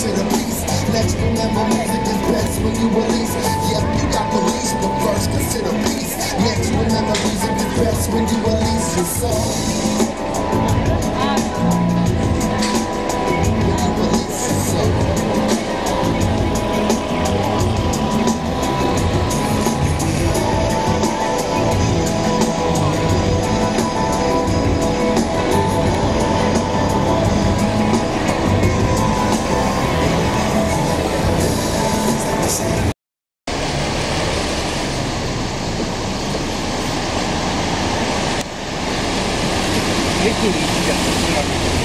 Next, remember music is best when you release. Yep, you got the least, but first consider peace. Next, remember music is best when you release your soul. Hep böyle yapacağız.